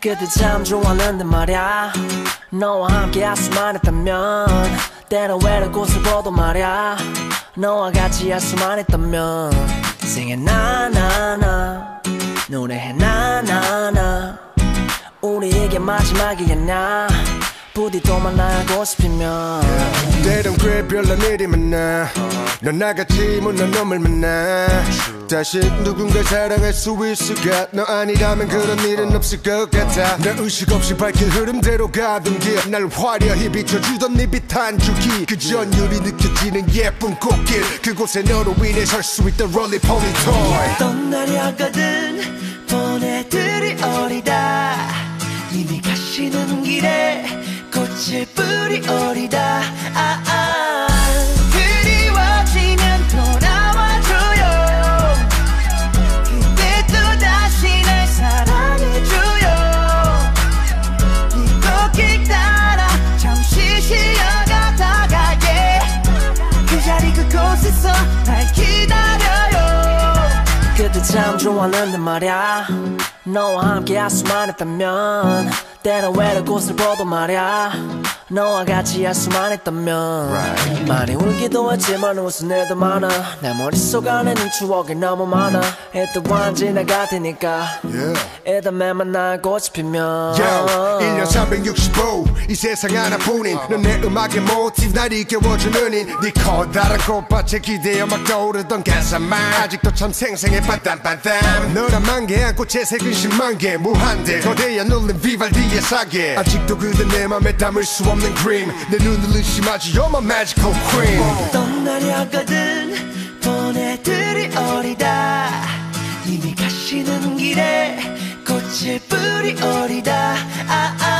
그때 참 좋았는데 말야. 너와 함께 할 수만 있다면 때로 외로운 곳을 보도 말야. 너와 같이 할 수만 있다면 Singing 나나나. 노래해 나나나. 우리에게 마지막이겠냐 부디 또 만나고 싶으면. 때론 꽤 별난 일이 많아. 넌 나같이 못난 놈을 만나. 다시 누군가 사랑할 수 있을까? 너 아니라면 그런 일은 없을 것 같아. 나 의식 없이 밝힌 흐름대로 가던 길날 화려히 비춰주던 네 빛한 줄기. 그 전율이 느껴지는 예쁜 꽃길. 그곳에 너로 인해 설 수 있던 롤리폴리 토이. 떠나려거든 보내드리 어리다. 이미 가시는 길에 꽃을 뿌리 어리다 참 좋았는데 말야. 너와 함께 할 수만 있다면 때로 외로운 곳을 보도 말야 너와 같이 할 수만 있다면 많이 울기도 했지만 웃은 일도 많아. 내 머릿속 안에는 추억이 너무 많아. 일단 지나갈 테니까 매만 나고 싶으면 Yo, 1년 365이 세상 하나뿐인 넌내 음악의 모티브. 날 이겨워주는 인네 커다란 꽃밭에 기대어 막 떠오르던 가사만. 아직도 참 생생해 반땀반땀 너란 만개 안고 채색은 10만 개 무한대. 거대한 울림 비발디의 사계 아직도 그대 내 맘에 담을 수 없는 그림 내 눈을 의심하지 You're my magical queen. 떠나려거든 보내드리 어리다. 이미 가시는 길에 꽃을 뿌리 어리다. 아, 아.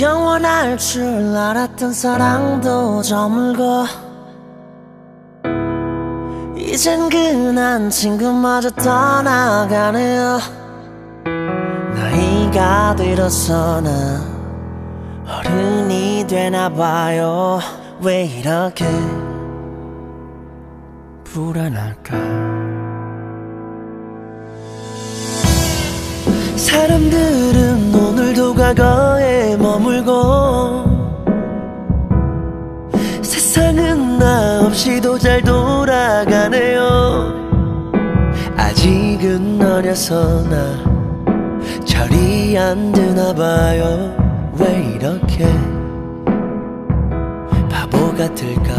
영원할 줄 알았던 사랑도 저물고 이젠 그난 친구마저 떠나가네요. 나이가 들어서 나 어른이 되나봐요. 왜 이렇게 불안할까 사람들은 오늘도 과거에 머물고 세상은 나 없이도 잘 돌아가네요. 아직은 어려서 나 철이 안 드나 봐요. 왜 이렇게 바보 같을까?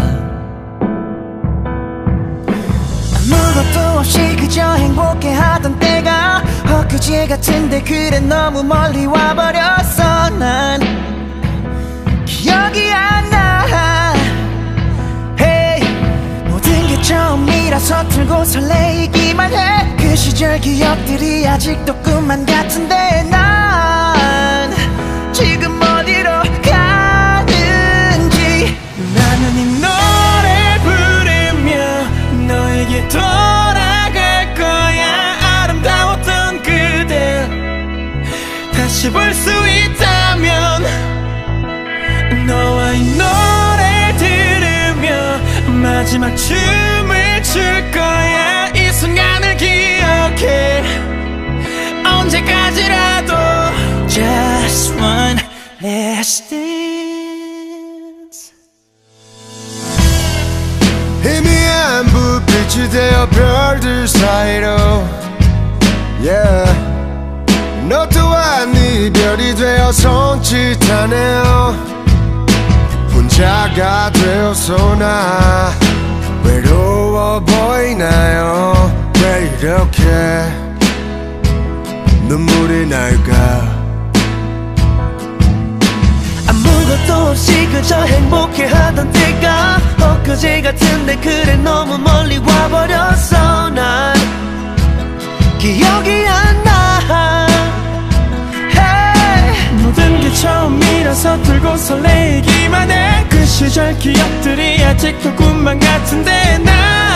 아무것도 없이 그저 행복해 하던 때가 엊 그제 같은데 그래 너무 멀리 와버렸어 난 기억이 안 나 hey. 게 처음이라서 틀고 설레이기만 해 그 시절 기억들이 아직도 꿈만 같은데 난 다시 볼 수 있다면 너와 이 노래 들으며 마지막 춤을 출 거야. 이 순간을 기억해. 언제까지라도 Just one last dance. 불빛이 되어 별들 사이로. Yeah 이별이 되어 손짓하네요. 혼자가 되어서 나 외로워 보이나요? 왜 이렇게 눈물이 날까? 아무것도 없이 그저 행복해하던 때가 엊그제 같은데 그래 너무 멀리 와버렸어 난 기억이 안나 서 들고 설레기만 해. 그 시절 기억들이 아직도 꿈만 같은데 난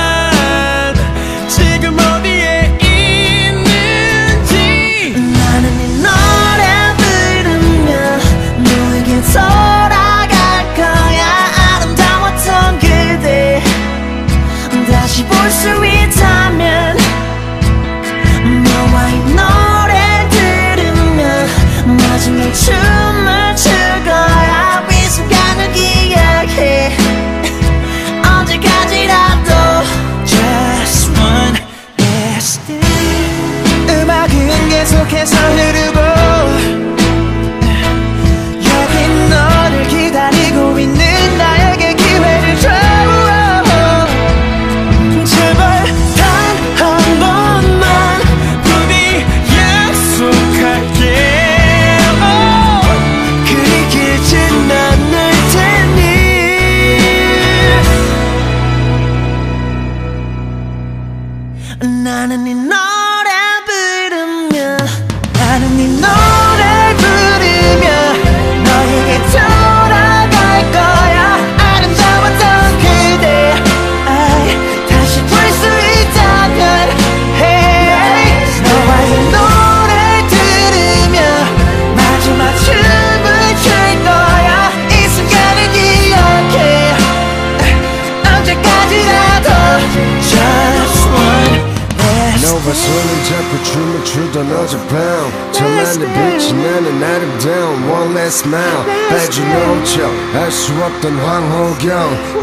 손을 잡고 춤을 추던 어젯밤 저만의 빛이 나는 아름다운 one last smile 빠져놓쳐 알수 없던 황호경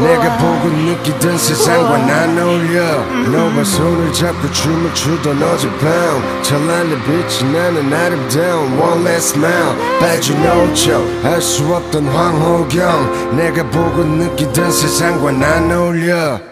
내가 보고 느끼던 세상과 난 어울려 너와 손을 잡고 춤을 추던 어젯밤 찬란의 빛이 나는 아름다운 one last smile 빠져놓쳐 알수 없던 황호경 내가 보고 느끼던 세상과 난 어울려